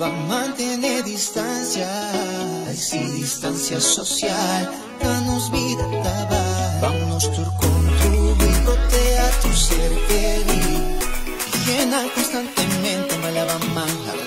va a mantener distancia, ay sí, distancia social, danos vida, daba, vámonos tour con tu bigote a tu ser querido, llena constantemente, malaba manja,